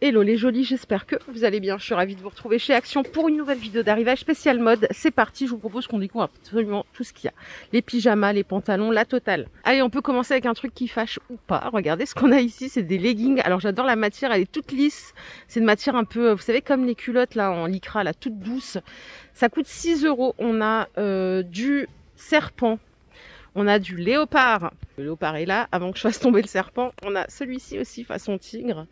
Hello les jolis, j'espère que vous allez bien. Je suis ravie de vous retrouver chez Action pour une nouvelle vidéo d'arrivage spécial mode. C'est parti, je vous propose qu'on découvre absolument tout ce qu'il y a. Les pyjamas, les pantalons, la totale. Allez, on peut commencer avec un truc qui fâche ou pas. Regardez ce qu'on a ici, c'est des leggings. Alors j'adore la matière, elle est toute lisse. C'est une matière un peu, vous savez, comme les culottes là en lycra, là, toute douce. Ça coûte 6 euros. On a euh, du serpent. On a du léopard. Le léopard est là. Avant que je fasse tomber le serpent, on a celui-ci aussi façon tigre.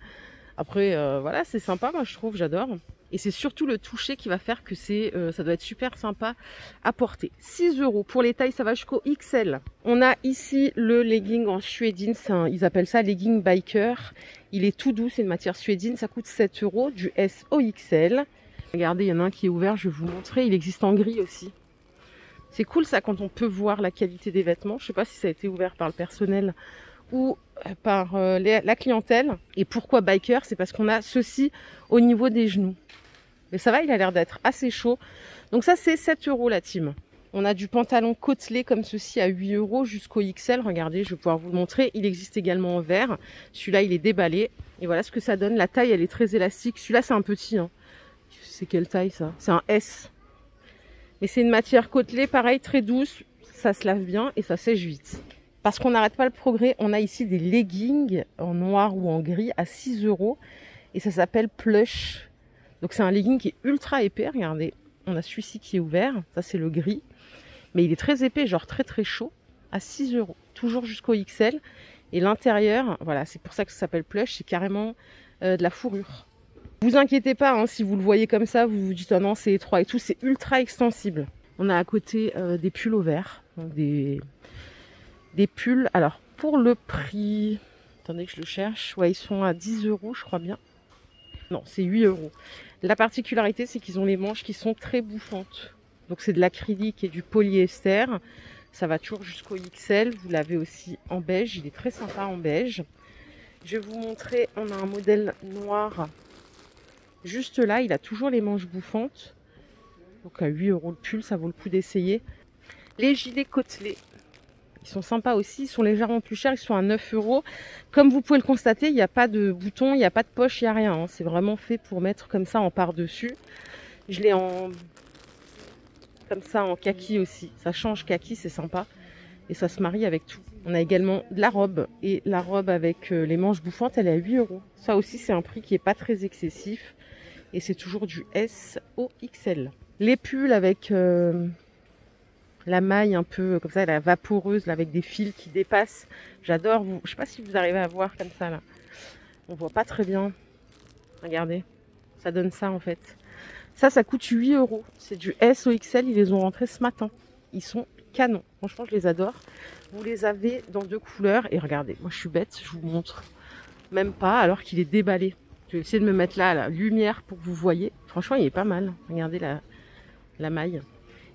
Après, euh, voilà, c'est sympa, moi je trouve, j'adore. Et c'est surtout le toucher qui va faire que c'est, euh, ça doit être super sympa à porter. 6 euros. Pour les tailles, ça va jusqu'au XL. On a ici le legging en suédine. ils appellent ça legging biker. Il est tout doux, c'est une matière suédine. Ça coûte 7 euros, du S au XL. Regardez, il y en a un qui est ouvert, je vais vous montrer. Il existe en gris aussi. C'est cool ça quand on peut voir la qualité des vêtements. Je sais pas si ça a été ouvert par le personnel ou par euh, la clientèle. Et pourquoi biker? C'est parce qu'on a ceci au niveau des genoux. Mais ça va, il a l'air d'être assez chaud. Donc ça, c'est 7 euros la team. On a du pantalon côtelé comme ceci à 8 euros jusqu'au XL. Regardez, je vais pouvoir vous montrer. Il existe également en vert. Celui-là, il est déballé. Et voilà ce que ça donne. La taille, elle est très élastique. Celui-là, c'est un petit. Hein. C'est quelle taille ça? C'est un S. Mais c'est une matière côtelée, pareil, très douce. Ça se lave bien et ça sèche vite. Parce qu'on n'arrête pas le progrès, on a ici des leggings en noir ou en gris à 6 euros. Et ça s'appelle Plush. Donc c'est un legging qui est ultra épais, regardez. On a celui-ci qui est ouvert, ça c'est le gris. Mais il est très épais, genre très très chaud, à 6 euros. Toujours jusqu'au XL. Et l'intérieur, voilà, c'est pour ça que ça s'appelle Plush, c'est carrément euh, de la fourrure. Vous inquiétez pas, hein, si vous le voyez comme ça, vous vous dites oh non c'est étroit et tout, c'est ultra extensible. On a à côté euh, des pulls au vert, des pulls. Alors, pour le prix, attendez que je le cherche. Ouais, ils sont à 10 euros, je crois bien. Non, c'est 8 euros. La particularité, c'est qu'ils ont les manches qui sont très bouffantes. Donc, c'est de l'acrylique et du polyester. Ça va toujours jusqu'au XL. Vous l'avez aussi en beige. Il est très sympa en beige. Je vais vous montrer. On a un modèle noir. Juste là, il a toujours les manches bouffantes. Donc à 8 euros le pull, ça vaut le coup d'essayer. Les gilets côtelés. Ils sont sympas aussi, ils sont légèrement plus chers, ils sont à 9 euros. Comme vous pouvez le constater, il n'y a pas de bouton, il n'y a pas de poche, il n'y a rien. Hein. C'est vraiment fait pour mettre comme ça en par-dessus. Je l'ai en comme ça en kaki aussi. Ça change kaki, c'est sympa. Et ça se marie avec tout. On a également de la robe. Et la robe avec euh, les manches bouffantes, elle est à 8 euros. Ça aussi, c'est un prix qui n'est pas très excessif. Et c'est toujours du S au XL. Les pulls avec euh, la maille un peu comme ça, la vaporeuse avec des fils qui dépassent. J'adore. Je ne sais pas si vous arrivez à voir comme ça là. On voit pas très bien. Regardez, ça donne ça en fait. Ça, ça coûte 8 euros. C'est du S au XL. Ils les ont rentrés ce matin. Ils sont canons. Franchement, je les adore. Vous les avez dans deux couleurs. Et regardez, moi je suis bête, je vous montre. Même pas, alors qu'il est déballé. Je vais essayer de me mettre là la lumière pour que vous voyez. Franchement, il est pas mal. Regardez la, la maille.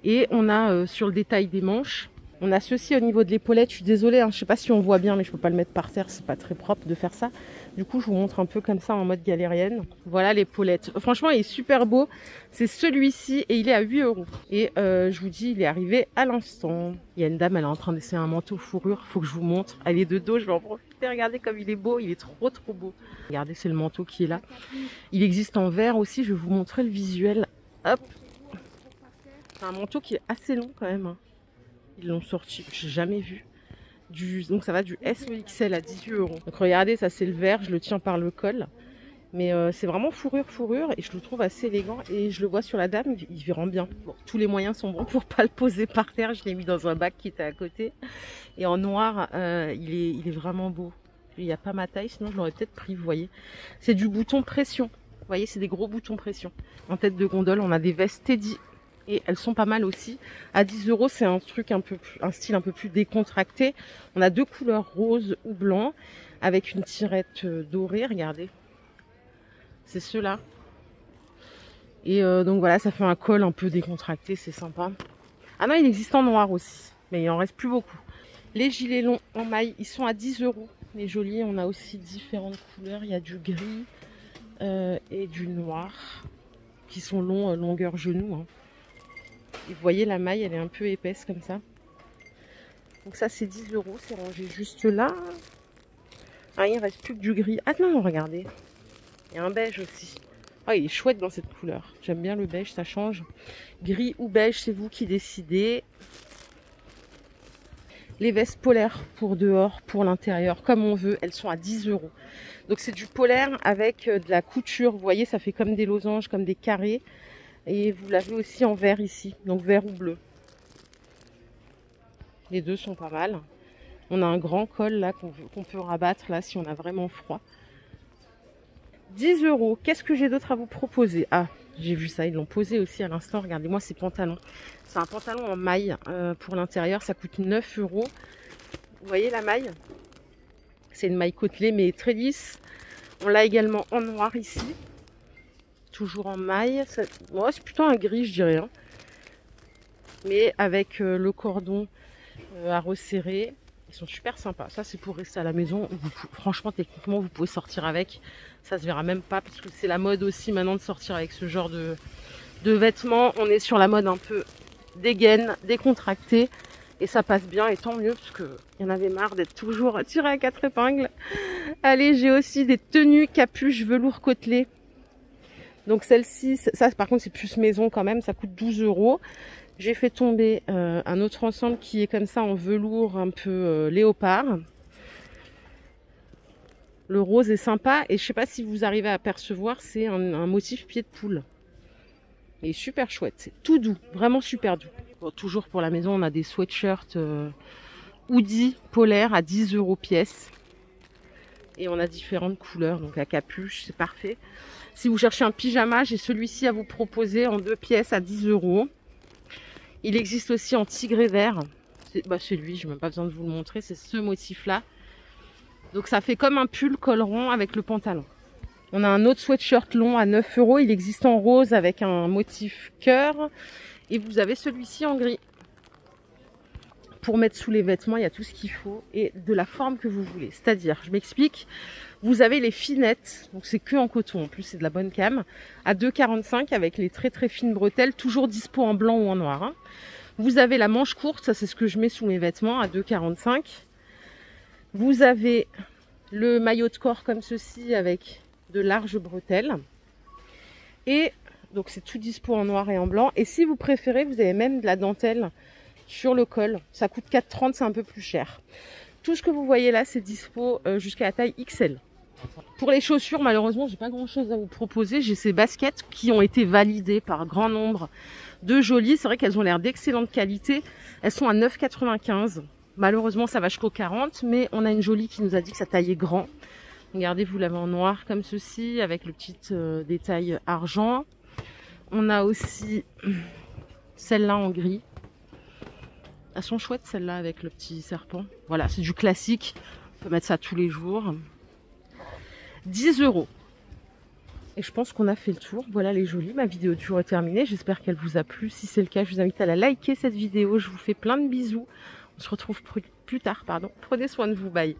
Et on a euh, sur le détail des manches, on a ceci au niveau de l'épaulette. Je suis désolée, hein, je ne sais pas si on voit bien, mais je ne peux pas le mettre par terre. C'est pas très propre de faire ça. Du coup, je vous montre un peu comme ça en mode galérienne. Voilà l'épaulette. Franchement, il est super beau. C'est celui-ci et il est à 8 euros. Et euh, je vous dis, il est arrivé à l'instant. Il y a une dame, elle est en train d'essayer un manteau fourrure. Faut que je vous montre. Elle est de dos, je vais en profiter. Regardez comme il est beau. Il est trop, trop beau. Regardez, c'est le manteau qui est là. Il existe en vert aussi. Je vais vous montrer le visuel. Hop, c'est un manteau qui est assez long quand même. Hein. Ils l'ont sorti, j'ai jamais vu. Donc ça va du S au XL à 18 euros. Donc regardez, ça c'est le vert, je le tiens par le col. Mais euh, c'est vraiment fourrure, fourrure, et je le trouve assez élégant. Et je le vois sur la dame, il rend bien. Bon, tous les moyens sont bons pour pas le poser par terre. Je l'ai mis dans un bac qui était à côté. Et en noir, euh, il, est, il est vraiment beau. Il n'y a pas ma taille, sinon je l'aurais peut-être pris, vous voyez. C'est du bouton pression. Vous voyez, c'est des gros boutons pression. En tête de gondole, on a des vestes Teddy et elles sont pas mal aussi. À 10 euros, c'est un truc un peu un style un peu plus décontracté. On a deux couleurs rose ou blanc avec une tirette euh, dorée. Regardez, c'est ceux-là. Et euh, donc voilà, ça fait un col un peu décontracté, c'est sympa. Ah non, il existe en noir aussi, mais il en reste plus beaucoup. Les gilets longs en maille, ils sont à 10 euros. Les jolis, on a aussi différentes couleurs. Il y a du gris euh, et du noir qui sont longs, longueur genou. Hein. Vous voyez, la maille, elle est un peu épaisse comme ça. Donc ça, c'est 10 euros. C'est rangé juste là. Ah, il ne reste plus que du gris. Ah non, regardez. Il y a un beige aussi. Ah, il est chouette dans cette couleur. J'aime bien le beige, ça change. Gris ou beige, c'est vous qui décidez. Les vestes polaires pour dehors, pour l'intérieur, comme on veut, elles sont à 10 euros. Donc c'est du polaire avec euh, de la couture. Vous voyez, ça fait comme des losanges, comme des carrés. Et vous l'avez aussi en vert ici, donc vert ou bleu. Les deux sont pas mal. On a un grand col là qu'on peut rabattre là si on a vraiment froid. 10 euros. Qu'est-ce que j'ai d'autre à vous proposer? Ah, j'ai vu ça, ils l'ont posé aussi à l'instant. Regardez-moi ces pantalons. C'est un pantalon en maille euh, pour l'intérieur, ça coûte 9 euros. Vous voyez la maille? C'est une maille côtelée mais très lisse. On l'a également en noir ici. Toujours en maille. c'est plutôt un gris, je dirais. Hein. Mais avec euh, le cordon euh, à resserrer. Ils sont super sympas. Ça, c'est pour rester à la maison. franchement, techniquement, vous pouvez sortir avec. Ça se verra même pas parce que c'est la mode aussi maintenant de sortir avec ce genre de, de vêtements. On est sur la mode un peu dégaine, décontractée. Et ça passe bien et tant mieux parce qu'il y en avait marre d'être toujours tiré à quatre épingles. Allez, j'ai aussi des tenues capuches velours côtelé. Donc celle-ci, ça par contre c'est plus maison quand même, ça coûte 12 euros. J'ai fait tomber euh, un autre ensemble qui est comme ça en velours un peu euh, léopard. Le rose est sympa et je sais pas si vous arrivez à apercevoir, c'est un, motif pied de poule. Et super chouette, c'est tout doux, vraiment super doux. toujours pour la maison, on a des sweatshirts euh, hoodie polaire à 10 euros pièce. Et on a différentes couleurs, donc la capuche, c'est parfait. Si vous cherchez un pyjama, j'ai celui-ci à vous proposer en deux pièces à 10 euros. Il existe aussi en tigré vert. C'est bah, celui, je n'ai même pas besoin de vous le montrer, c'est ce motif-là. Donc ça fait comme un pull col rond avec le pantalon. On a un autre sweatshirt long à 9 euros. Il existe en rose avec un motif cœur. Et vous avez celui-ci en gris. Pour mettre sous les vêtements, il y a tout ce qu'il faut et de la forme que vous voulez. C'est-à-dire, je m'explique, vous avez les finettes, donc c'est que en coton, en plus c'est de la bonne cam, à 2,45 avec les très très fines bretelles, toujours dispo en blanc ou en noir. Hein. Vous avez la manche courte, ça c'est ce que je mets sous mes vêtements, à 2,45. Vous avez le maillot de corps comme ceci avec de larges bretelles. Et donc c'est tout dispo en noir et en blanc. Et si vous préférez, vous avez même de la dentelle sur le col. Ça coûte 4,30, c'est un peu plus cher. Tout ce que vous voyez là, c'est dispo euh, jusqu'à la taille XL. Pour les chaussures, malheureusement, j'ai pas grand chose à vous proposer. J'ai ces baskets qui ont été validées par grand nombre de jolies. C'est vrai qu'elles ont l'air d'excellente qualité. Elles sont à 9,95. Malheureusement, ça va jusqu'au 40, mais on a une jolie qui nous a dit que ça taillait grand. Regardez, vous l'avez en noir comme ceci, avec le petit euh, détail argent. On a aussi celle-là en gris. Elles sont chouettes celles-là avec le petit serpent. Voilà, c'est du classique. On peut mettre ça tous les jours. 10 euros. Et je pense qu'on a fait le tour. Voilà les jolies. Ma vidéo du jour est terminée. J'espère qu'elle vous a plu. Si c'est le cas, je vous invite à la liker cette vidéo. Je vous fais plein de bisous. On se retrouve plus tard. Pardon. Prenez soin de vous. Bye.